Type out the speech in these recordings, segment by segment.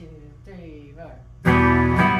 two, three, four.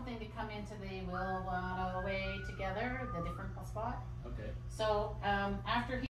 Something to come into the will run away together, the different spot. Okay. So um, after he